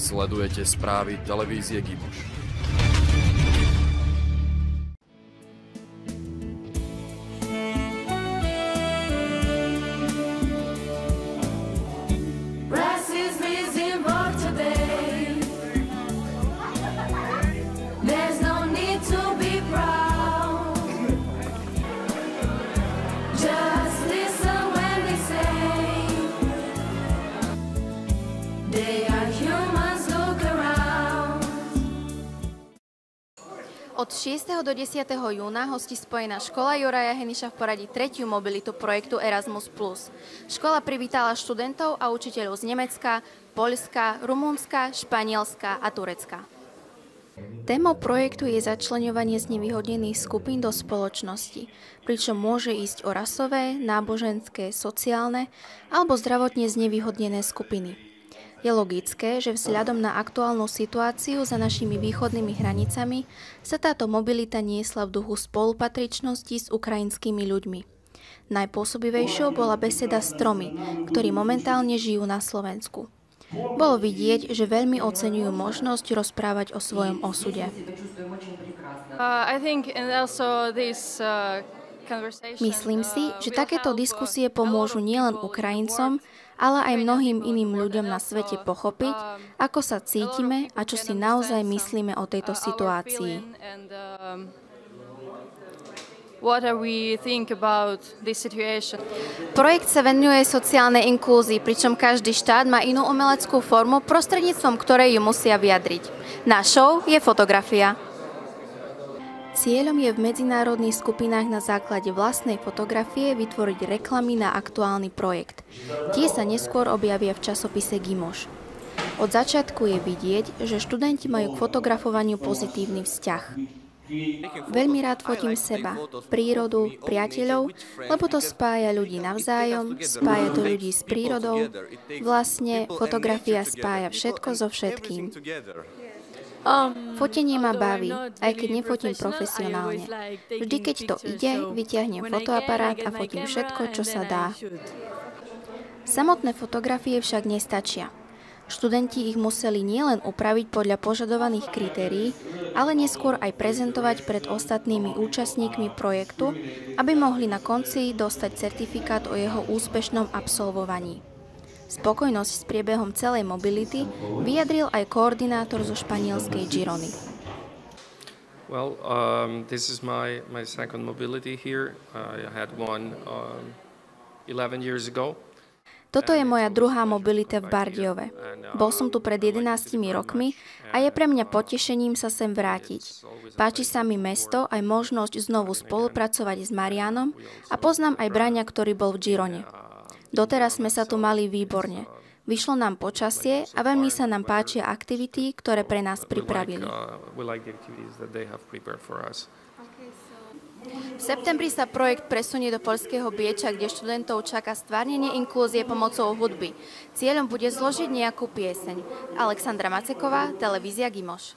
Sledujete správy televízie Gimuš. Od 6. do 10. júna hostí spojená škola Juraja Heniša v poradí tretiu mobilitu projektu Erasmus+. Škola privítala študentov a učiteľov z Nemecka, Poľska, Rumúnska, Španielska a Turecka. Témou projektu je začleňovanie znevýhodnených skupín do spoločnosti, pričom môže ísť o rasové, náboženské, sociálne alebo zdravotne znevýhodnené skupiny. Je logické, že vzhľadom na aktuálnu situáciu za našimi východnými hranicami sa táto mobilita niesla v duchu spolupatričnosti s ukrajinskými ľuďmi. Najpôsobivejšou bola beseda s tromi, ktorí momentálne žijú na Slovensku. Bolo vidieť, že veľmi oceňujú možnosť rozprávať o svojom osude. Uh, uh, Myslím si, uh, že takéto diskusie pomôžu nielen Ukrajincom, ale aj mnohým iným ľuďom na svete pochopiť, ako sa cítime a čo si naozaj myslíme o tejto situácii. Projekt sa venuje sociálnej inklúzii, pričom každý štát má inú umeleckú formu, prostredníctvom ktorej ju musia vyjadriť. Našou je fotografia. Cieľom je v medzinárodných skupinách na základe vlastnej fotografie vytvoriť reklamy na aktuálny projekt. Tie sa neskôr objavia v časopise Gimoš. Od začiatku je vidieť, že študenti majú k fotografovaniu pozitívny vzťah. Veľmi rád fotím seba, prírodu, priateľov, lebo to spája ľudí navzájom, spája to ľudí s prírodou. Vlastne fotografia spája všetko so všetkým. Fotenie ma baví, aj keď nefotím profesionálne. Vždy, keď to ide, vyťahnem fotoaparát a fotím všetko, čo sa dá. Samotné fotografie však nestačia. Študenti ich museli nielen upraviť podľa požadovaných kritérií, ale neskôr aj prezentovať pred ostatnými účastníkmi projektu, aby mohli na konci dostať certifikát o jeho úspešnom absolvovaní. Spokojnosť s priebehom celej mobility vyjadril aj koordinátor zo španielskej Girony. Well, um, this is my, my second mobility here. I had one um, 11 years ago. Toto je moja druhá mobilita v Bardiove. Bol som tu pred 11 rokmi a je pre mňa potešením sa sem vrátiť. Páči sa mi mesto aj možnosť znovu spolupracovať s Marianom a poznám aj Braňa, ktorý bol v Girone. Doteraz sme sa tu mali výborne. Vyšlo nám počasie a veľmi sa nám páčia aktivity, ktoré pre nás pripravili. V septembri sa projekt presunie do poľského Bieča, kde študentov čaká stvárnenie inklúzie pomocou hudby. Cieľom bude zložiť nejakú pieseň. Alexandra Maceková, televízia Gimoš.